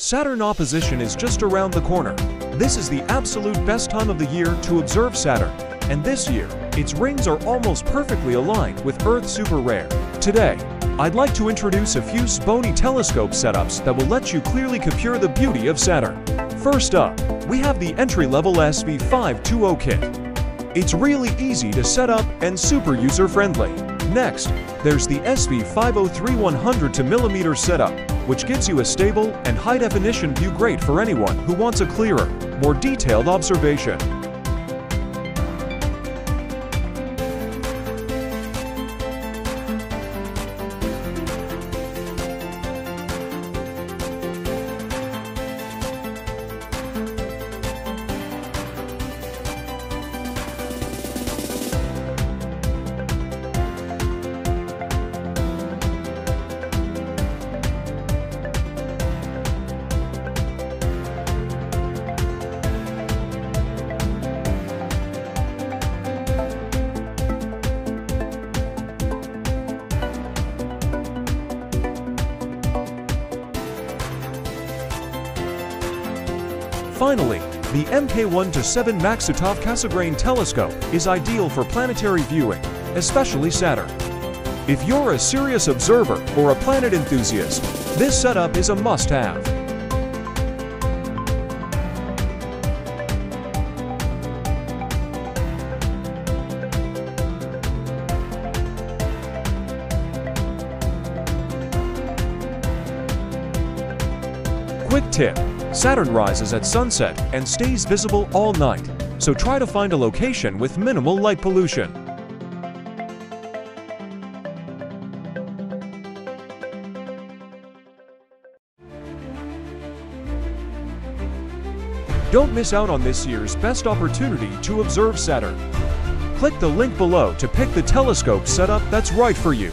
Saturn opposition is just around the corner. This is the absolute best time of the year to observe Saturn, and this year, its rings are almost perfectly aligned with Earth Super Rare. Today, I'd like to introduce a few SVBONY telescope setups that will let you clearly capture the beauty of Saturn. First up, we have the entry-level SV520 kit. It's really easy to set up and super user-friendly. Next, there's the SV503 to mm setup, which gives you a stable and high-definition view great for anyone who wants a clearer, more detailed observation. Finally, the MK127 Maksutov Cassegrain telescope is ideal for planetary viewing, especially Saturn. If you're a serious observer or a planet enthusiast, this setup is a must-have. Quick tip, Saturn rises at sunset and stays visible all night, so try to find a location with minimal light pollution. Don't miss out on this year's best opportunity to observe Saturn. Click the link below to pick the telescope setup that's right for you.